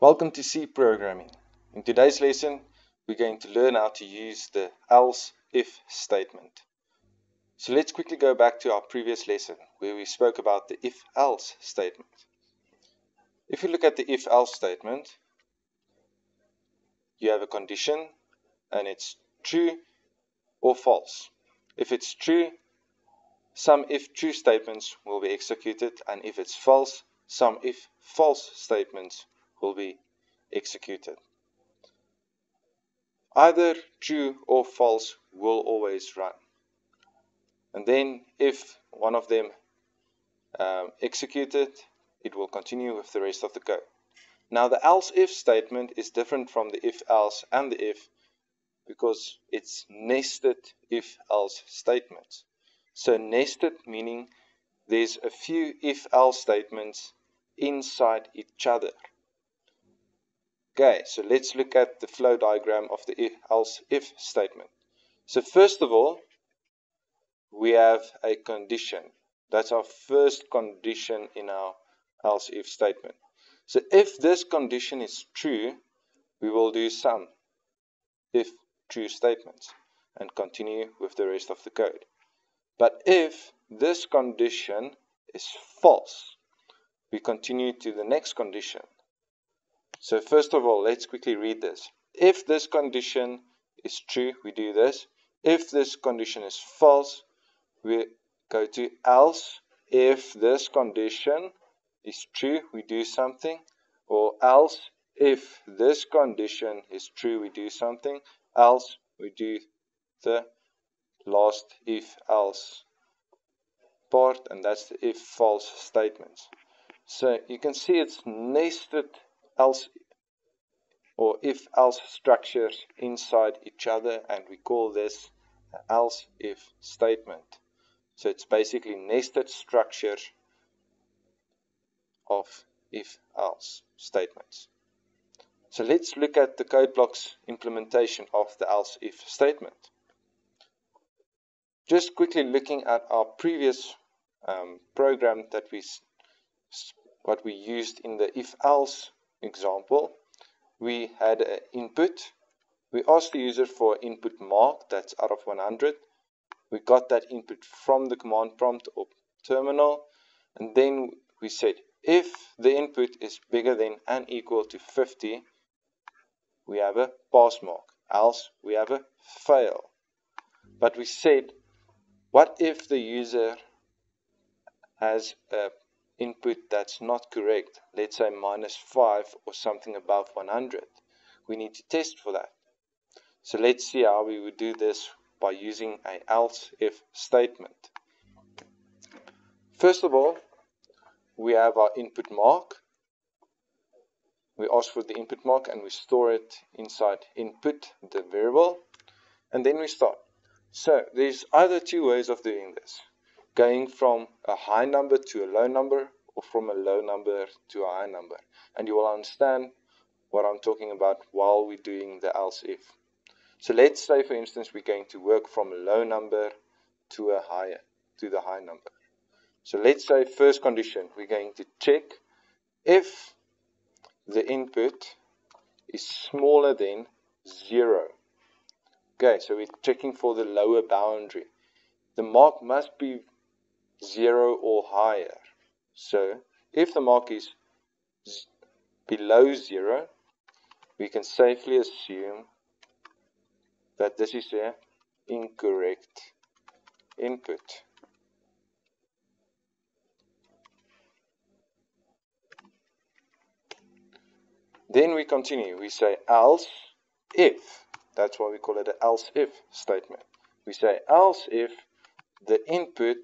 Welcome to C programming. In today's lesson, we're going to learn how to use the else if statement. So let's quickly go back to our previous lesson where we spoke about the if else statement. If you look at the if else statement, you have a condition and it's true or false. If it's true, some if true statements will be executed and if it's false, some if false statements will be executed. Either true or false will always run. And then if one of them um, executed, it will continue with the rest of the code. Now the else if statement is different from the if else and the if because it's nested if else statements. So nested meaning there's a few if else statements inside each other. Okay, so let's look at the flow diagram of the if, else if statement. So first of all, we have a condition. That's our first condition in our else if statement. So if this condition is true, we will do some if true statements and continue with the rest of the code. But if this condition is false, we continue to the next condition. So first of all, let's quickly read this. If this condition is true, we do this. If this condition is false, we go to else. If this condition is true, we do something. Or else, if this condition is true, we do something. Else, we do the last if else part, and that's the if false statements. So you can see it's nested else or if else structures inside each other and we call this else if statement. So it's basically nested structures of if else statements. So let's look at the CodeBlocks implementation of the else if statement. Just quickly looking at our previous um, program that we what we used in the if else example, we had an input. We asked the user for input mark, that's out of 100. We got that input from the command prompt or terminal. And then we said, if the input is bigger than and equal to 50, we have a pass mark. Else, we have a fail. But we said, what if the user has a input that's not correct, let's say minus 5 or something above 100, we need to test for that. So let's see how we would do this by using a else if statement. First of all, we have our input mark. We ask for the input mark and we store it inside input, the variable, and then we start. So there's either two ways of doing this going from a high number to a low number or from a low number to a high number. And you will understand what I'm talking about while we're doing the else if. So let's say, for instance, we're going to work from a low number to a higher, to the high number. So let's say first condition, we're going to check if the input is smaller than zero. Okay, so we're checking for the lower boundary. The mark must be 0 or higher. So if the mark is below 0, we can safely assume that this is an incorrect input. Then we continue. We say else if. That's why we call it an else if statement. We say else if the input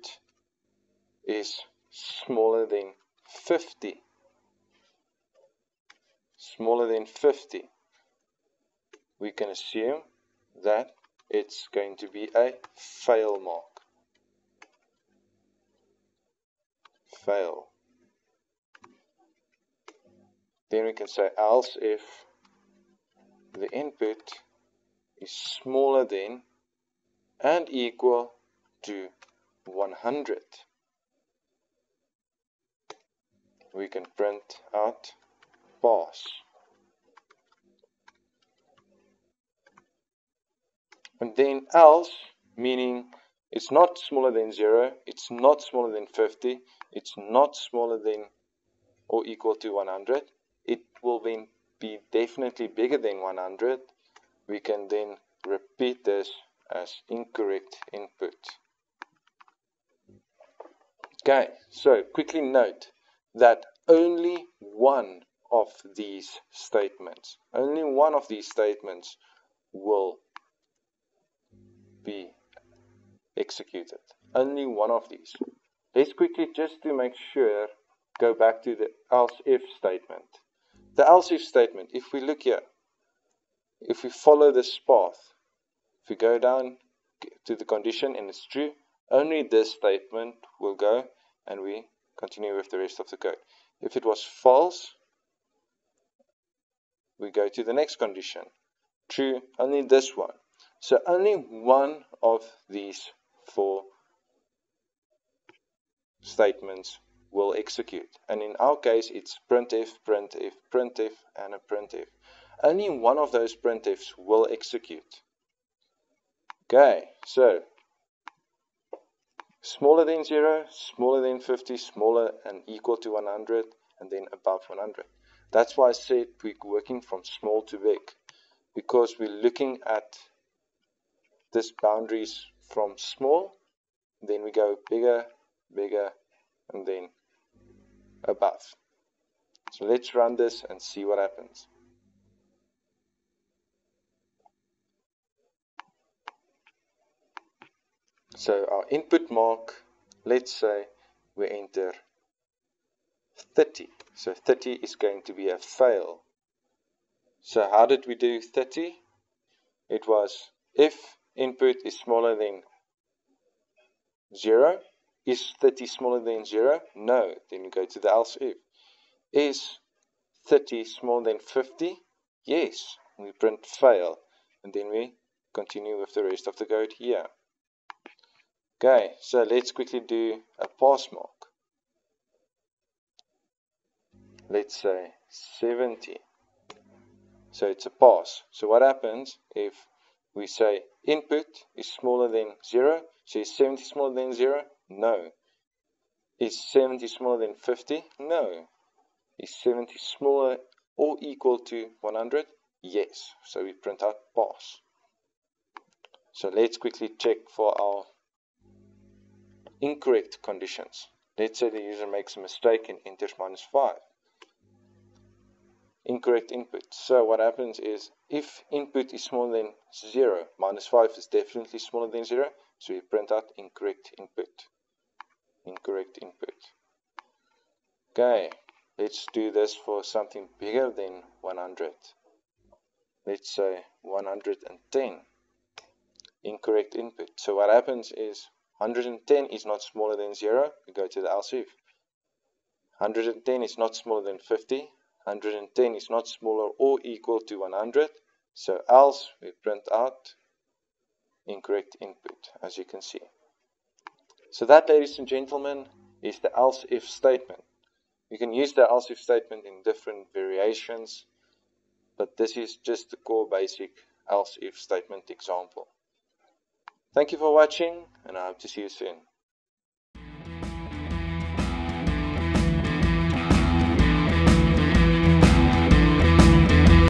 is smaller than 50. Smaller than 50. We can assume that it's going to be a fail mark. Fail. Then we can say else if the input is smaller than and equal to 100. we can print out boss. And then else, meaning it's not smaller than 0, it's not smaller than 50, it's not smaller than or equal to 100. It will then be definitely bigger than 100. We can then repeat this as incorrect input. Okay, so quickly note that only one of these statements, only one of these statements will be executed. Only one of these. Let's quickly, just to make sure, go back to the else if statement. The else if statement, if we look here, if we follow this path, if we go down to the condition and it's true, only this statement will go and we continue with the rest of the code. If it was false, we go to the next condition. True, only this one. So only one of these four statements will execute. And in our case, it's printf, printf, printf, and a printf. Only one of those printfs will execute. Okay, so smaller than 0, smaller than 50, smaller and equal to 100, and then above 100. That's why I said we're working from small to big, because we're looking at this boundaries from small, then we go bigger, bigger, and then above. So let's run this and see what happens. So our input mark, let's say we enter 30. So 30 is going to be a fail. So how did we do 30? It was if input is smaller than 0. Is 30 smaller than 0? No. Then we go to the else if. Is 30 smaller than 50? Yes. We print fail. And then we continue with the rest of the code here. Okay, so let's quickly do a pass mark. Let's say 70. So it's a pass. So what happens if we say input is smaller than 0? So is 70 smaller than 0? No. Is 70 smaller than 50? No. Is 70 smaller or equal to 100? Yes. So we print out pass. So let's quickly check for our incorrect conditions. Let's say the user makes a mistake and enters minus 5. Incorrect input. So what happens is if input is smaller than 0, minus 5 is definitely smaller than 0, so we print out incorrect input. Incorrect input. Okay, let's do this for something bigger than 100. Let's say 110. Incorrect input. So what happens is 110 is not smaller than 0, we go to the else if. 110 is not smaller than 50. 110 is not smaller or equal to 100. So else we print out incorrect input, as you can see. So that, ladies and gentlemen, is the else if statement. You can use the else if statement in different variations, but this is just the core basic else if statement example. Thank you for watching, and I hope to see you soon.